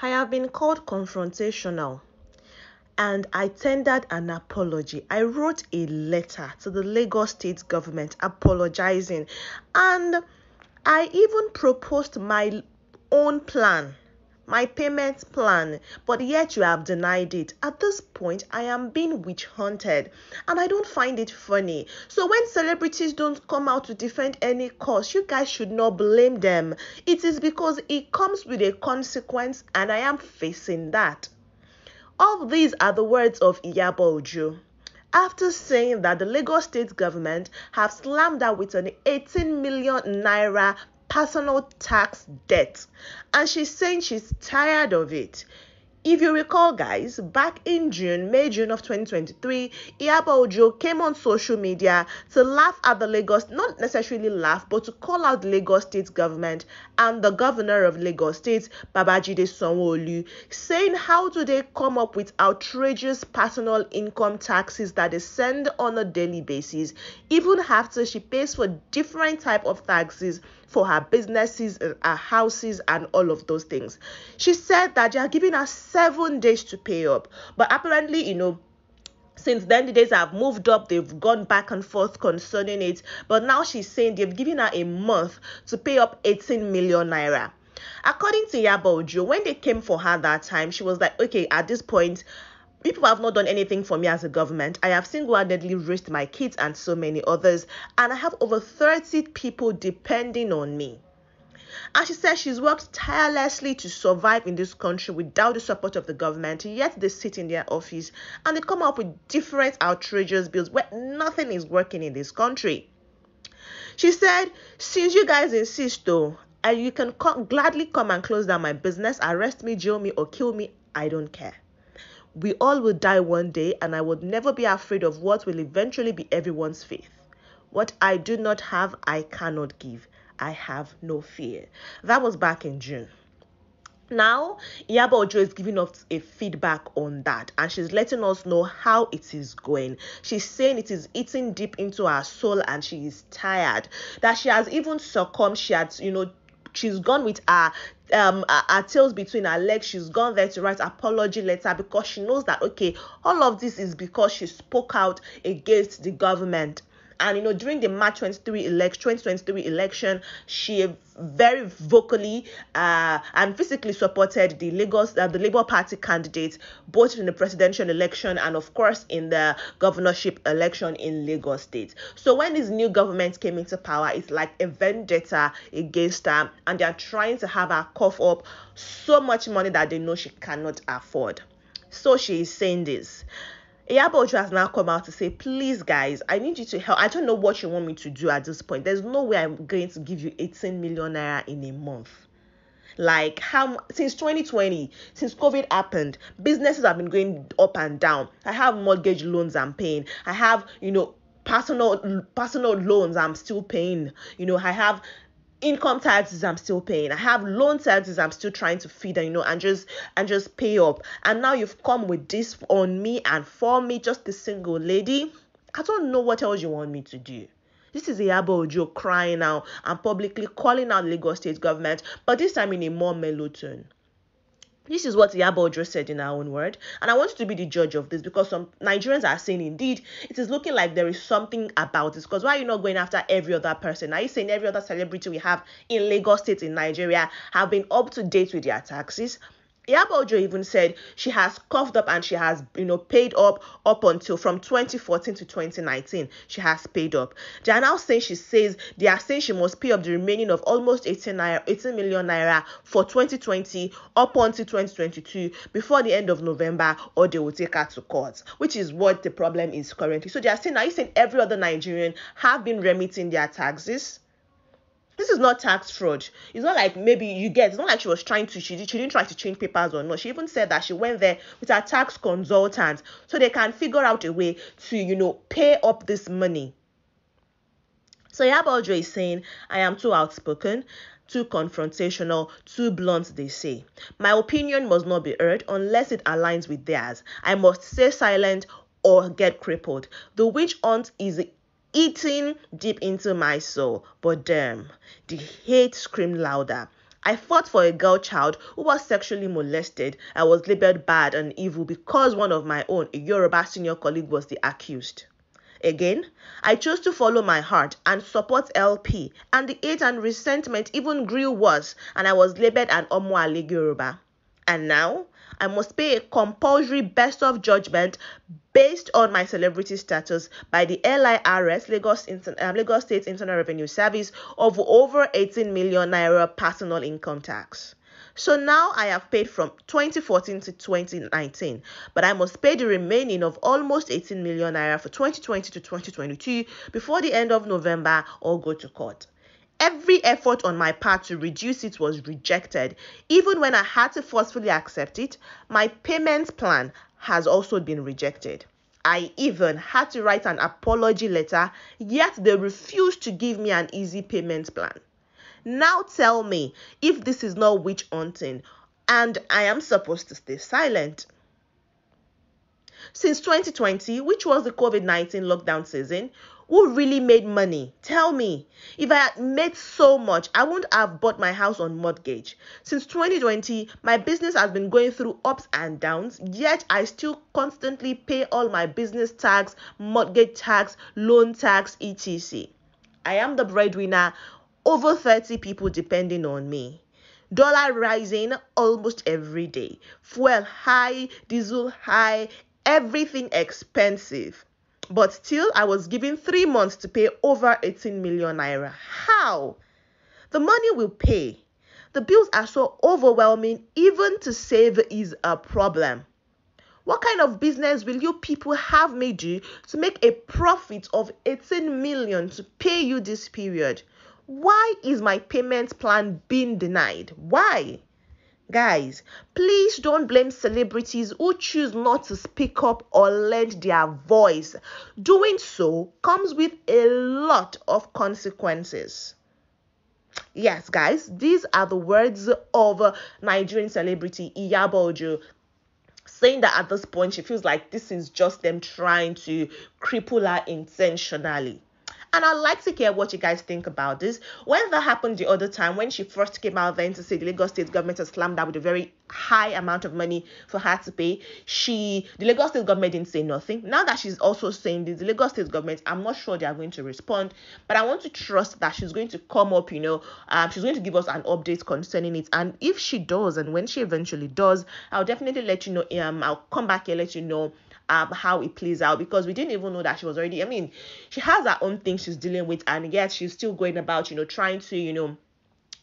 I have been called confrontational and I tendered an apology. I wrote a letter to the Lagos state government apologizing and I even proposed my own plan my payment plan, but yet you have denied it. At this point, I am being witch hunted and I don't find it funny. So when celebrities don't come out to defend any cause, you guys should not blame them. It is because it comes with a consequence and I am facing that. All these are the words of Iyabo Ojo after saying that the Lagos state government have slammed her with an 18 million naira personal tax debt. And she's saying she's tired of it. If you recall, guys, back in June, May, June of 2023, Iyabo Ojo came on social media to laugh at the Lagos, not necessarily laugh, but to call out the Lagos state government and the governor of Lagos state, Babajide Sanwo-Olu, saying how do they come up with outrageous personal income taxes that they send on a daily basis, even after she pays for different type of taxes for her businesses, her houses, and all of those things. She said that they are giving her seven days to pay up, but apparently, you know, since then the days have moved up they've gone back and forth concerning it but now she's saying they've given her a month to pay up 18 million naira according to Iyabo Ojo when they came for her that time she was like okay at this point people have not done anything for me as a government. I have single-handedly raised my kids and so many others, and I have over 30 people depending on me. And she says she's worked tirelessly to survive in this country without the support of the government, yet they sit in their office and they come up with different outrageous bills where nothing is working in this country. She said, Since you guys insist, though, and you can gladly come and close down my business, arrest me, jail me, or kill me, I don't care. We all will die one day, and I would never be afraid of what will eventually be everyone's faith. What I do not have, I cannot give. I have no fear. That was back in June. Now, Iyabo Ojo is giving us a feedback on that and she's letting us know how it is going. She's saying it is eating deep into her soul and she is tired. That she has even succumbed, she had, you know, she's gone with her um her, tails between her legs. She's gone there to write apology letter because she knows that okay all of this is because she spoke out against the government and you know, during the March 23 election, 2023 election, she very vocally uh, and physically supported the Lagos, uh, the Labour Party candidate, both in the presidential election and, of course, in the governorship election in Lagos State. So when this new government came into power, it's like a vendetta against her, and they are trying to have her cough up so much money that they know she cannot afford. So she is saying this. Iyabo has now come out to say, please, guys, I need you to help. I don't know what you want me to do at this point. There's no way I'm going to give you 18 million naira in a month. Like how since 2020, since COVID happened, businesses have been going up and down. I have mortgage loans I'm paying. I have, you know, personal personal loans I'm still paying. You know, I have income taxes i'm still paying. I have loan taxes i'm still trying to feed and you know and just and just pay up. And now you've come with this on me and for me just a single lady. I don't know what else you want me to do. This is Iyabo Ojo crying out and publicly calling out Lagos state government, but this time in a more mellow tone. This is what Iyabo said in our own word, and I want you to be the judge of this because some Nigerians are saying indeed it is looking like there is something about this. Because why are you not going after every other person? Are you saying every other celebrity we have in Lagos State in Nigeria have been up to date with their taxes? Iyabo even said she has coughed up and she has, you know, paid up up until from 2014 to 2019. She has paid up. They are now saying she says they are saying she must pay up the remaining of almost 18 naira, 18 million naira for 2020 up until 2022 before the end of November, or they will take her to court, which is what the problem is currently. So they are saying, are you saying every other Nigerian have been remitting their taxes? This is not tax fraud. It's not like maybe you get. It's not like she was trying to. She, she didn't try to change papers or not. She even said that she went there with her tax consultant so they can figure out a way to you know pay up this money. So Iyabo is saying, I am too outspoken, too confrontational, too blunt, they say. My opinion must not be heard unless it aligns with theirs. I must stay silent or get crippled. The witch hunt is eating deep into my soul. But damn, the hate screamed louder. I fought for a girl child who was sexually molested I was labeled bad and evil because one of my own, a Yoruba senior colleague, was the accused. Again, I chose to follow my heart and support LP, and the hate and resentment even grew worse, and I was labeled an Omoale Yoruba. And now, I must pay a compulsory best of judgment based on my celebrity status by the LIRS, Lagos, uh, Lagos State Internal Revenue Service, of over 18 million naira personal income tax. So now I have paid from 2014 to 2019, but I must pay the remaining of almost 18 million naira for 2020 to 2022 before the end of November or go to court. Every effort on my part to reduce it was rejected. Even when I had to forcefully accept it, my payment plan has also been rejected. I even had to write an apology letter, yet they refused to give me an easy payment plan. Now tell me if this is not witch hunting and I am supposed to stay silent. Since 2020, which was the COVID 19 lockdown season, who really made money? Tell me. If I had made so much, I wouldn't have bought my house on mortgage. Since 2020, my business has been going through ups and downs, yet I still constantly pay all my business tax, mortgage tax, loan tax, etc. I am the breadwinner over 30 people depending on me. Dollar rising almost every day. Fuel high, diesel high, everything expensive. But still, I was given three months to pay over 18 million naira. How? The money will pay. The bills are so overwhelming, even to save is a problem. What kind of business will you people have me do to make a profit of 18 million to pay you this period? Why is my payment plan being denied? Why? Guys, please don't blame celebrities who choose not to speak up or lend their voice. Doing so comes with a lot of consequences. Yes, guys, these are the words of Nigerian celebrity Iyabo saying that at this point she feels like this is just them trying to cripple her intentionally. And I'd like to hear what you guys think about this. When that happened the other time, when she first came out then to say the Lagos State government has slammed her with a very high amount of money for her to pay, she the Lagos State government didn't say nothing. Now that she's also saying this, the Lagos State government, I'm not sure they are going to respond, but I want to trust that she's going to come up, you know, um, she's going to give us an update concerning it. And if she does, and when she eventually does, I'll definitely let you know. Um, I'll come back and let you know um how it plays out because we didn't even know that she was already i mean she has her own things she's dealing with and yet she's still going about you know trying to you know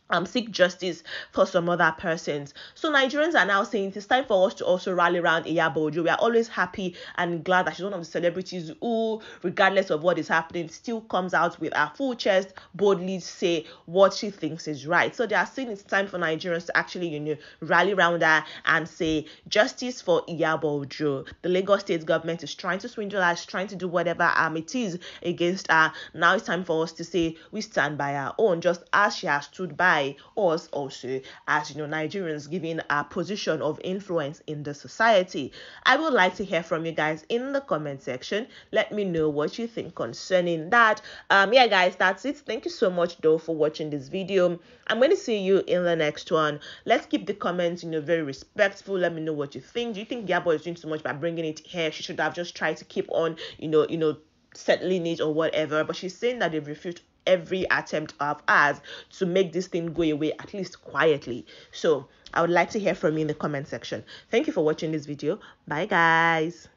um, seek justice for some other persons. So Nigerians are now saying it's time for us to also rally around Iyabo Ojo. We are always happy and glad that she's one of the celebrities who, regardless of what is happening, still comes out with her full chest, boldly say what she thinks is right. So they are saying it's time for Nigerians to actually, you know, rally around her and say justice for Iyabo Ojo. The Lagos state government is trying to swindle us, trying to do whatever um it is against her. Now it's time for us to say we stand by our own, just as she has stood by us also as you know Nigerians giving a position of influence in the society. I would like to hear from you guys in the comment section. Let me know what you think concerning that. Um yeah guys, that's it. Thank you so much though for watching this video. I'm going to see you in the next one. Let's keep the comments, you know, very respectful. Let me know what you think. Do you think Iyabo is doing too much by bringing it here? She should have just tried to keep on, you know, you know, settling it or whatever. But she's saying that they've refused every attempt of ours to make this thing go away at least quietly. So i would like to hear from you in the comment section. Thank you for watching this video. Bye guys